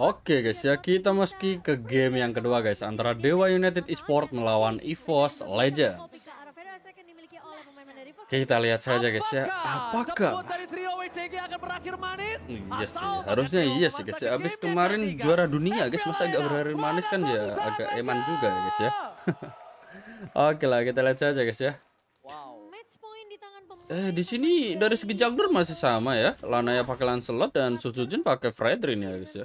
Oke guys ya, kita meski ke game yang kedua guys antara Dewa United Esport melawan EVOS Legends. Kita lihat saja guys ya, apakah dari trio WCG akan berakhir manis? Iya sih, harusnya iya sih guys ya. Abis kemarin juara dunia guys, masa agak berakhir manis kan ya agak eman juga ya guys ya. Oke lah, kita lihat saja guys ya. Wow. Match point di tangan pemain. Eh di sini dari segi jungler masih sama ya. Lanaya pakai Lancelot dan Sujujin pakai Fredrin ya guys ya.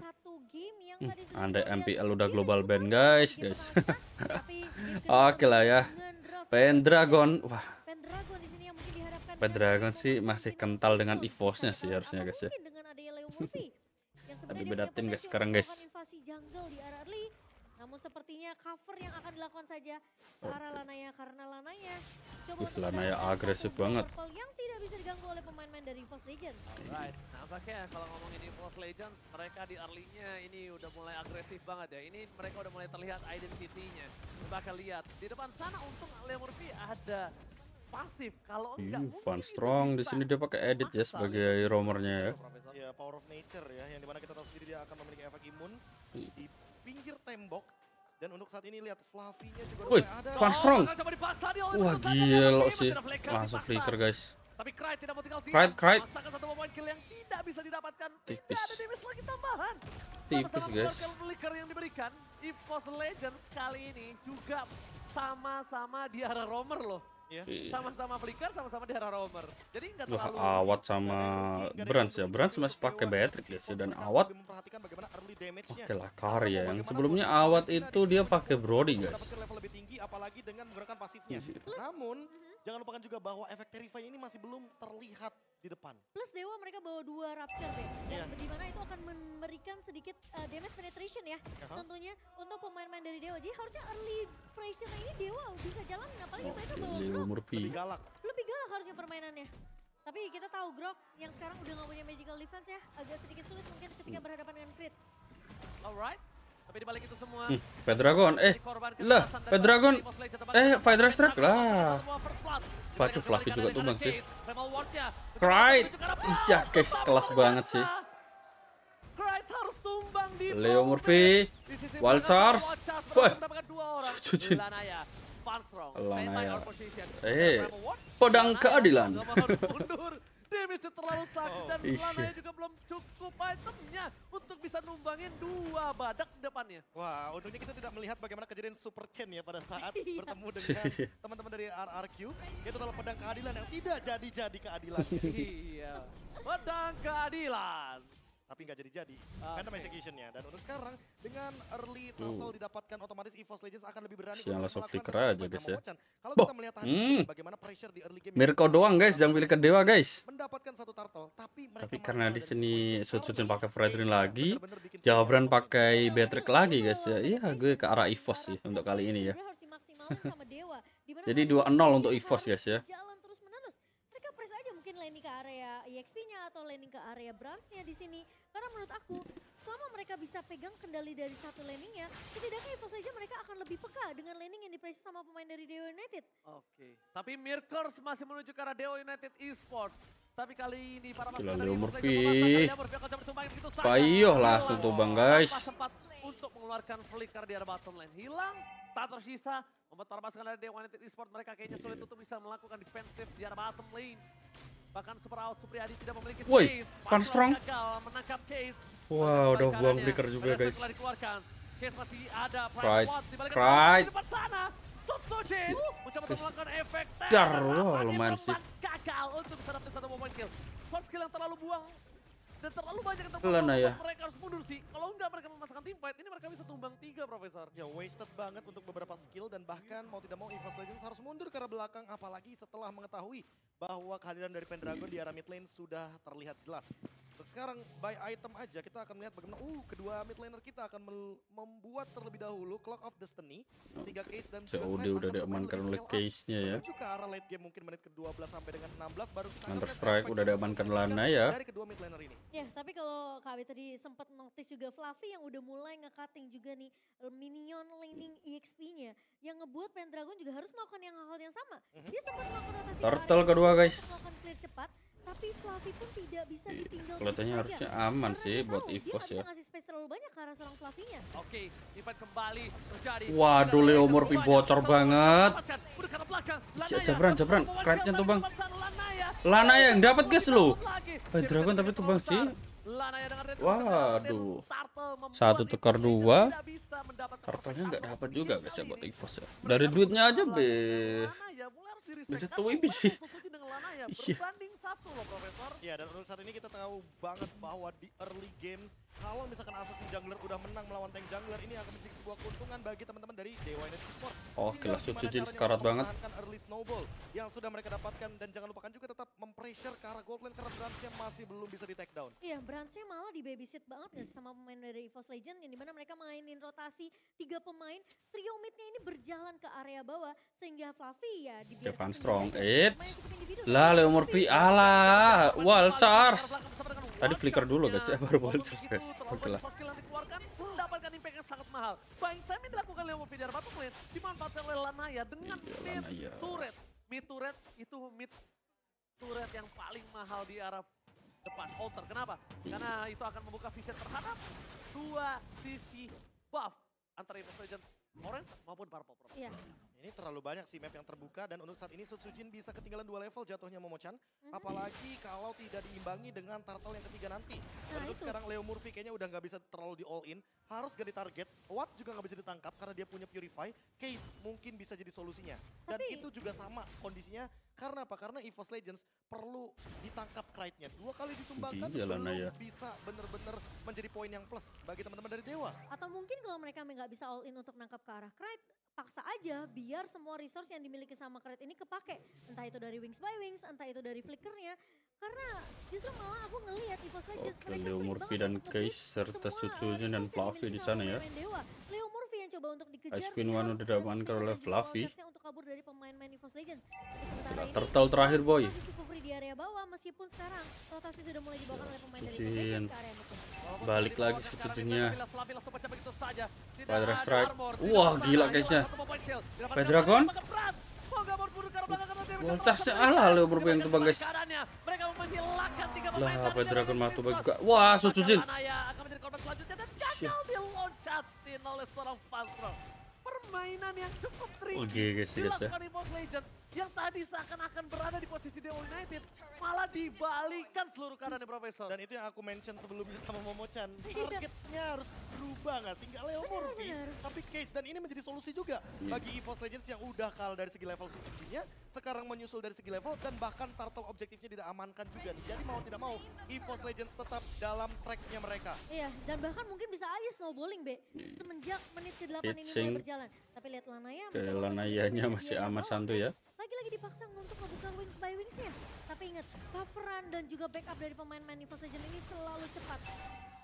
Sudah Andai MPL udah global mencoba ban untuk guys guys. Oke lah ya. Pendragon, wah Pendragon sih masih kental dengan. EVOS-nya sih harusnya guys ya. Tapi beda tim guys sekarang, guys. melakukan invasi jungle di arah early. Namun sepertinya cover yang akan dilakukan saja ke arah Lanaya karena Lanaya coba untuk Lanaya agresif banget. yang tidak bisa diganggu oleh pemain-pemain dari EVOS Legends. Right. Nampaknya kalau ngomongin EVOS Legends, mereka di early-nya ini udah mulai agresif banget ya. Ini mereka udah mulai terlihat identitinya. Bakal lihat di depan sana untung Leo Murphy ada pasif. Kalau enggak Ih, mungkin Van Strong di sini dia pakai edit ya sebagai Leo Murphy. roamernya ya. Ya, power of nature ya, yang di mana kita tahu sendiri dia akan memiliki efek imun di pinggir tembok. Dan untuk saat ini lihat Fluffy-nya juga Wih, mulai ada. Van Strong. Wah gila sih. Langsung flicker guys. Tapi Cry tidak mau tinggal diam. Cry, Cry. Masakan satu poin kill yang tidak bisa didapatkan. Tipis. Tidak ada damage lagi tambahan. Tipis, Sama-sama guys. mengeluarkan flicker yang diberikan. EVOS Legends kali ini juga sama-sama di arah roamer loh. Ya. Iya. Sama-sama flicker, sama-sama di arah roamer. Jadi nggak Wah, terlalu... Awat sama Brans ya. Brans masih pakai Beatrix guys ya. Dan Awat Lebih memperhatikan bagaimana early damage-nya. Oke lah karya yang sebelumnya Awat itu dia pakai Brody guys. Mendapatkan level lebih tinggi apalagi dengan menggunakan pasifnya. Iya. Namun, jangan lupakan juga bahwa efek Terrify ini masih belum terlihat di depan. Plus Dewa mereka bawa dua Rapture deh. Yang Iya. di mana itu akan memberikan sedikit uh, damage penetration ya. Aha. Tentunya untuk pemain-pemain dari Dewa. Jadi harusnya early pressure ini Dewa bisa jalan. Grok. Murphy. Lebih galak. Lebih galak harusnya permainannya. Tapi kita tahu Grok yang sekarang udah gak punya magical defense ya. Agak sedikit sulit mungkin ketika berhadapan dengan crit. Alright. Tapi dibalik itu semua... Hmm, Pedragon eh lah, dari Pedragon. Eh, Fire Strike lah. Waduh, Fluffy juga Diberikan tumbang oleh sih. Cry. Iya, guys, kelas banget sih. Cry harus tumbang di Leo Murphy. Wild Charge. Wah. Cucin. Position. Eh, pedang keadilan. Damage-nya terlalu sakit dan. Lanaya juga belum cukup itemnya untuk bisa numbangin dua badak di depannya. Wah, untungnya kita tidak melihat bagaimana kejadian Super Ken ya pada saat Iya. bertemu dengan teman-teman dari RRQ. Itu adalah pedang keadilan yang tidak jadi-jadi keadilan. iya. Pedang keadilan. Tapi nggak jadi-jadi. Oke. Random execution-nya. Dan untuk sekarang, dengan early turtle didapatkan otomatis EVOS Legends akan lebih berani. Siang untuk langsung melakukan flicker aja, guys, ya. Kalau Boh. kita melihat tadi Hmm. bagaimana pressure di early game. Mirko doang guys yang pilih ke Dewa guys. Mendapatkan satu turtle, tapi mereka Tapi karena di sini Kalau pakai Fredrin Ace lagi, Jabran pakai poin. Beatrix lagi guys ya. Iya, gue ke arah EVOS sih untuk kali ini ya. Jadi mereka 2-0 untuk EVOS, guys, ya. Jalan terus menerus. Mereka press aja mungkin landing ke area EXP-nya atau landing ke area Brans-nya di sini. Karena menurut aku, selama mereka bisa pegang kendali dari satu landingnya, setidaknya EVOS aja mereka akan lebih peka dengan landing yang dipress sama pemain dari Dewa United. Oke. Tapi Mirkers masih menuju ke arah Dewa United Esports. Tapi kali ini para pasukan dari begitu saja. Payoh Dua. langsung tumbang, guys. Sempat untuk mengeluarkan flicker di arah bottom lane. Hilang, tak tersisa. Membuat para pasukan dari Dewa United Esports mereka kayaknya sulit untuk bisa melakukan defensif di arah bottom lane. Bahkan Super Out Supriyadi tidak memiliki Woi, space. Van Pascal Strong. gagal menangkap Case. Wow, udah buang flicker juga guys. dikeluarkan. Case masih ada. Pride, Watt dibalikan Pride. di depan sana. Top Sojin mencoba untuk melakukan efek Dar, wah, lumayan sih. Gagal untuk satu moment kill. Skill yang terlalu buang dan terlalu banyak yang terbuang. ya. Mereka harus mundur sih. Kalau enggak mereka memasangkan team fight, ini mereka bisa tumbang tiga, Profesor. Ya wasted banget untuk beberapa skill dan bahkan mau tidak mau EVOS Legends harus mundur ke arah belakang apalagi setelah mengetahui bahwa kehadiran dari Pendragon di arah mid lane sudah terlihat jelas. Untuk sekarang by item aja kita akan melihat bagaimana uh kedua mid laner kita akan membuat terlebih dahulu Clock of Destiny sehingga Case dan COD udah akan diamankan oleh case-nya ya. Menuju ke arah late game mungkin menit ke-12 sampai dengan 16 baru kita Counter Strike udah diamankan Lana ya. Dari kedua mid laner ini. Ya, tapi kalau KB tadi sempat notice juga Fluffy yang udah mulai nge-cutting juga nih eh, minion laning EXP-nya yang ngebuat Pendragon juga harus melakukan yang hal yang sama. Dia sempat melakukan rotasi Turtle kedua, guys. Melakukan clear cepat, tapi Fluffy pun tidak bisa ditinggal Kelihatannya harusnya aman sih buat EVOS ya. bisa ngasih space terlalu banyak ke arah seorang Fluffy-nya. Oke, event kembali terjadi. Waduh, Leo banyak. bocor banget. Ya, Lanaya. Jabran, Jabran. Kratnya kill tuh, Bang. Lana yang dapat guys lagi. Eh, Dragon tapi tumbang besar. sih. Lanaya dengan red Waduh. Satu tukar dua. bisa Turtle-nya nggak dapat juga guys ya buat. Evos ya. Dari duitnya aja be. Karena tuh sih. Lanaya Iya. berbanding satu loh Profesor. Ya dan untuk saat ini kita tahu banget bahwa di early game kalau misalkan Assassin Jungler udah menang melawan tank Jungler ini akan menjadi sebuah keuntungan bagi teman-teman dari Dewa United Esports. Lah, gimana Sucujin sekarat banget. early snowball yang sudah mereka dapatkan dan jangan lupakan juga tetap mempressure ke arah gold lane karena Bransnya masih belum bisa di take down. Iya, Bransnya malah di babysit banget nggak sih sama pemain dari EVOS Legend yang di mana mereka mainin rotasi tiga pemain, trio midnya ini berjalan ke area bawah sehingga Fluffy ya dibiarkan Evan sendiri Strong, eits. Lah, Leo Murphy, alah, wall charge. Tadi flicker dulu, guys, ya, baru wall charge, guys. Oke lah. mendapatkan impact yang sangat mahal. Buying time yang dilakukan Leo Murphy dari bottom lane dimanfaatkan oleh Lanaya dengan mid Lanaya. turret. Mid turret itu mid turret yang paling mahal di arah depan altar. Kenapa? Karena itu akan membuka vision terhadap dua sisi buff antara Evos Legends Orange maupun Purple. Pro. Iya, Ini terlalu banyak sih map yang terbuka dan untuk saat ini Sutsujin bisa ketinggalan dua level jatuhnya Momochan. Mhm. Apalagi kalau tidak diimbangi dengan turtle yang ketiga nanti. Nah, Dan untuk itu. sekarang Leo Murphy kayaknya udah nggak bisa terlalu di all in. Harus ganti target. Watt juga nggak bisa ditangkap karena dia punya Purify. Case mungkin bisa jadi solusinya. Dan Tapi- itu juga sama kondisinya. Karena apa? Karena EVOS Legends perlu ditangkap Krite-nya. Dua kali ditumbangkan Gila, belum Naya. bisa bener-bener poin yang plus bagi teman-teman dari Dewa. atau mungkin kalau mereka nggak bisa all in untuk nangkap ke arah Krait, paksa aja biar semua resource yang dimiliki sama Krait ini kepake. Entah itu dari Wings by Wings, entah itu dari Flickernya. Karena justru malah aku ngelihat EVOS Legends Oke, mereka Leo Murphy dan Case serta Sucujin dan Fluffy di sana ya. Dewa. Leo Murphy yang coba untuk dikejar. Ice Queen One harus udah diamankan oleh Fluffy. untuk kabur dari pemain-pemain EVOS Legends. Turtle terakhir, boy. masih cukup free di area bawah meskipun sekarang rotasi sudah mulai dibawakan oleh pemain dari. Walaupun Balik lagi si Pedra ada strike. Wah, gila guys-nya. Pedragon? oleh Brand. Oh, nggak mau mundur ke arah belakang karena dia bisa Wall charge-nya merasa ala mereka. Leo Murphy yang tumbang, guys. Keadaannya, Mereka menghilangkan tiga pemain Lah, Pedragon matu United juga. Wah. Lanaya akan menjadi korban selanjutnya dan gagal diloncatin oleh seorang Fastro. Permainan yang cukup tricky Oke, guys, guys, ya. dilakukan EVOS Legends yang tadi seakan-akan berada di posisi Dewa United malah dibalikan seluruh keadaannya Profesor. Dan itu yang aku mention sebelumnya sama Momochan. Iya. Targetnya harus berubah nggak sih? Nggak Leo Murphy, tapi Case. Dan ini menjadi solusi juga Iya. bagi EVOS Legends yang udah kalah dari segi level subsidinya. Sekarang menyusul dari segi level dan bahkan turtle objektifnya tidak amankan juga nih. Jadi mau tidak mau EVOS Legends tetap dalam tracknya mereka. Iya, dan bahkan mungkin bisa aja snowballing, Be. Semenjak menit ke-8 ini mulai berjalan. Tapi lihat Lanaya. Ke mencoba untuk Lanayanya masih aman santuy ya. Lagi-lagi dipaksa untuk ngebuka wings by wingsnya. Tapi ingat, bufferan dan juga backup dari pemain-pemain EVOS Legends ini selalu cepat.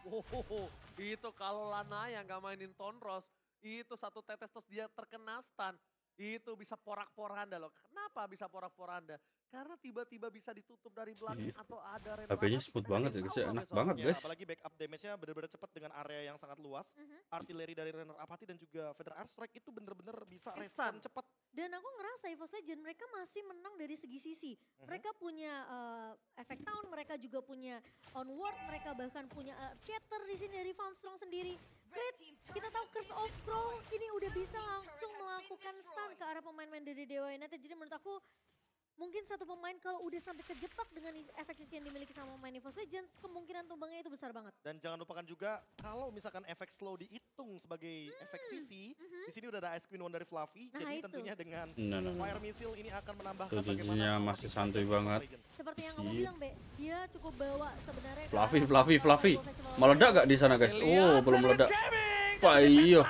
Oh, itu kalau Lana yang gak mainin Tonros, itu satu tetes terus dia terkena stun. Itu bisa porak-poranda loh. Kenapa bisa porak-poranda? Karena tiba-tiba bisa ditutup dari belakang Iya. atau ada renovasi. HP-nya smooth banget ya guys ya, enak banget Ya, guys. apalagi backup damage-nya benar-benar cepat dengan area yang sangat luas. Mhm. Artileri dari Renner Apathy dan juga Feather Airstrike itu benar-benar bisa respon cepat. Dan aku ngerasa EVOS Legends mereka masih menang dari segi sisi. Mhm. Mereka punya eh, efek town, mereka juga punya onward, mereka bahkan punya uh, shatter di sini dari Strong sendiri. Great, kita tahu Curse of Crow ini udah bisa langsung melakukan stun ke arah pemain-pemain dari Dewa United. Jadi menurut aku mungkin satu pemain kalau udah sampai kejebak dengan efek sisi yang dimiliki sama pemain EVOS Legends, kemungkinan tumbangnya itu besar banget. Dan jangan lupakan juga kalau misalkan efek slow dihitung sebagai efek sisi, di sini udah ada Ice Queen One dari Fluffy. Hmm, Nah, jadi itu. tentunya dengan Nah, nah, nah. Fire Missile ini akan menambahkan Tuh, bagaimana masih santuy banget. Seperti yang kamu Iya. bilang, Be, dia cukup bawa sebenarnya. Fluffy, Fluffy, Fluffy. Meledak gak di sana guys? Oh, belum meledak. Wah, dari iya.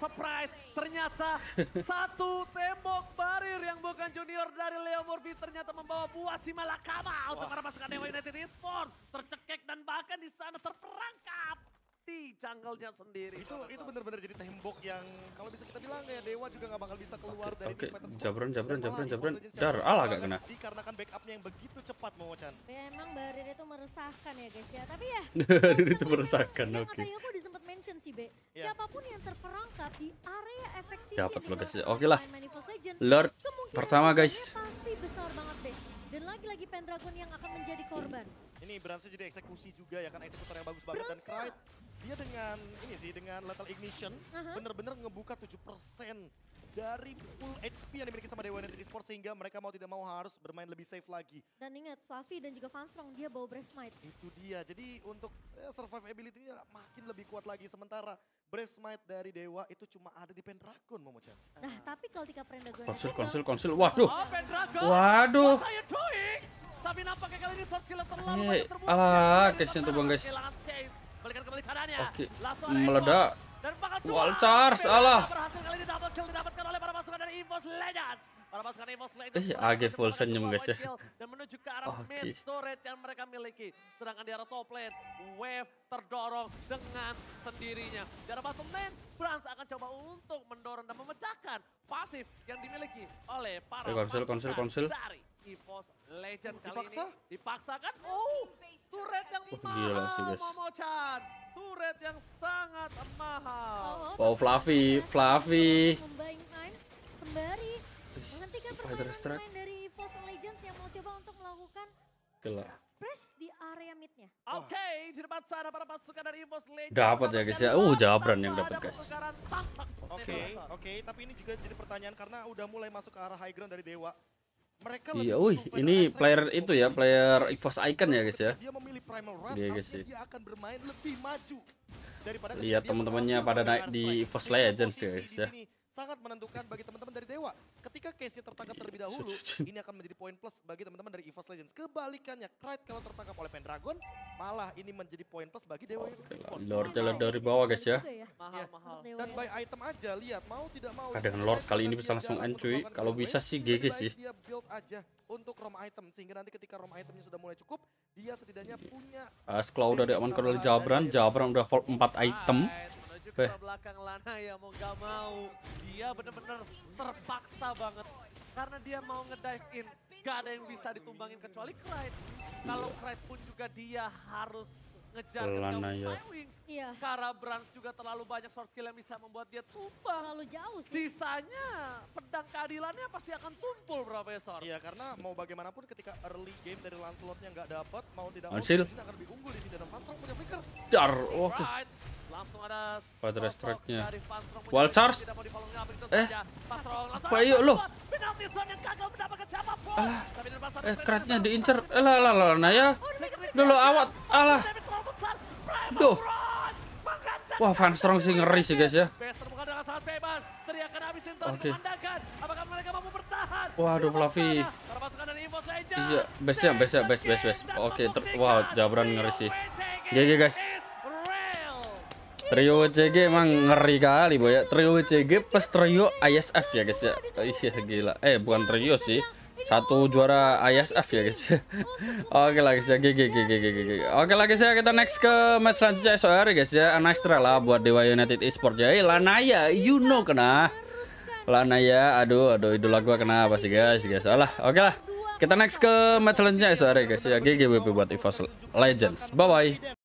Tersurprise, ternyata satu tembok barir yang bukan junior dari Leo Murphy ternyata membawa buah si malakama untuk para pasukan Dewa United Esports. Tercekek dan bahkan di sana terperangkap di jungle-nya sendiri. Itu itu benar-benar jadi tembok yang kalau bisa kita bilang ya Dewa juga nggak bakal bisa keluar dari Dan malah jabran, EVOS jabran. Legends yang Dar, alah gak banget kena. Dikarenakan backupnya yang begitu cepat Momochan. Ya, emang Barir itu meresahkan ya guys ya. Tapi ya. Barir itu meresahkan, oke. aku sempat mention sih Be. Iya. Siapa pun yang terperangkap di area efek sisi Dapat yang lo, guys, Oke lah. Lord pertama, guys. pasti besar banget Be. Dan lagi-lagi Pendragon yang akan menjadi korban. Ini Brandsnya jadi eksekusi juga ya kan eksekutor yang bagus banget dan Brandsnya. Krite dia dengan ini sih dengan Lethal Ignition bener-bener ngebuka 7% dari full HP yang dimiliki Dewa United Esports sehingga mereka mau tidak mau harus bermain lebih safe lagi. Dan ingat, Fluffy dan juga Vanstrong dia bawa Brave Smite. Itu dia. Jadi untuk eh, survivability-nya makin lebih kuat lagi. Sementara Brave Smite dari Dewa itu cuma ada di Pendragon, Momo-chan. Nah, tapi ketika Prendagon Konsul, konsul, konsul. Waduh. Oh, Pendragon. Waduh. Tapi nampaknya kali ini short skill terlalu banyak terbuka. alah, Dari guys, yang tuh, Bang, guys. Balikan kembali keadaannya. Oke, meledak. Dan bakal. Wall charge, alah. Berhasil kali ini double kill didapatkan oleh para pasukan dari Evos Legends. Eh, AG full senyum, guys, ya. Dan menuju ke arah Oke. mid turret yang mereka miliki. Sedangkan di arah top lane, Wave terdorong dengan sendirinya. Di arah bottom lane, Brans akan coba untuk mendorong dan memecahkan pasif yang dimiliki oleh para Eh, konsul, pasukan konsul, konsul. dari EVOS Legend kali Dipaksa? ini. Dipaksakan? Oh, turret yang Wah, mahal, gila sih, guys. Momo-chan. Turret yang sangat mahal. Oh, Wow, Fluffy, Fluffy. Menghentikan Fighter permainan strike. pemain dari Force Legends yang mau coba untuk melakukan Gila. press di area midnya. Oke, di depan sana para pasukan dari EVOS Legend. Dapat ya, guys, ya. Uh, Jabran yang dapat, guys. pertukaran samsak. Oke, oke. Tapi ini juga jadi pertanyaan karena udah mulai masuk ke arah high ground dari Dewa. Mereka Iya, wih, ini player itu ya, player EVOS Icon ya, guys ya. Dia memilih Primal Rush, Iya, guys, artinya ya. dia akan bermain lebih maju daripada Lihat dia teman-temannya pada naik di. EVOS Legends ya, guys, ya. sini sangat menentukan bagi teman-teman dari Dewa. Ketika case-nya tertangkap terlebih dahulu, ini akan menjadi poin plus bagi teman-teman dari EVOS Legends. Kebalikannya, Krite kalau tertangkap oleh Pendragon, malah ini menjadi poin plus bagi Dewa Esports. Lord jalan dari bawah, guys ya. Mahal, Iya. mahal. Dan by item aja, lihat mau tidak mau. Kadang Lord kali ini bisa langsung end, cuy. Kalau bisa sih GG sih. Dia build aja untuk rom item sehingga nanti ketika rom itemnya sudah mulai cukup, dia setidaknya punya As kalau udah diamankan oleh Jabran, Jabran udah vault 4 item. Menuju ke Eh. belakang Lana ya mau gak mau. Dia bener-bener terpaksa banget. Karena dia mau ngedive in. Gak ada yang bisa ditumbangin kecuali Krite. Kalau Krite pun juga dia harus ngejar Lana ya. Wings. Iya, Karena Brans juga terlalu banyak short skill yang bisa membuat dia tumbang. terlalu jauh sih. Sisanya pedang keadilannya pasti akan tumpul Profesor. Iya karena mau bagaimanapun ketika early game dari Lancelotnya nggak dapat mau tidak mau akan lebih unggul di sini dan Fansong punya flicker. Dar, oke. Right. Langsung ada Fighter sosok strike-nya. Wall charge. Eh. saja. Vanstrong langsung Apa ada yuk, lo? buat penalti zone yang gagal mendapatkan siapa pun. Tapi di depan sana Eh, bersama diincer. Vanstrong. Eh, lah, lah, lah, nah ya. Flicker- Dulu awat, alah. Duh. Wah, Van Strong sih ngeri sih, guys ya. Oke. bertahan? Waduh, Fluffy. Iya, best ya, best ya, best, best, best. Oke, membuktikan wah, Jabran ngeri sih. GG, guys. Trio WCG emang ngeri kali, boy ya. Trio WCG plus trio ISF ya, guys ya. Iya, gila. Eh, bukan trio sih. Satu juara ISF ya, guys. Oke lah, guys ya. GG, GG, GG. Oke lah, guys ya. Kita next ke match selanjutnya esok hari, guys ya. A nice try lah buat Dewa United Esports ya. Eh, Lanaya, you know kena. Lanaya, aduh, aduh, idola gua kenapa sih, guys, guys. Alah, oke lah. Kita next ke match selanjutnya esok hari, guys ya. GG WP buat EVOS Legends. Bye-bye.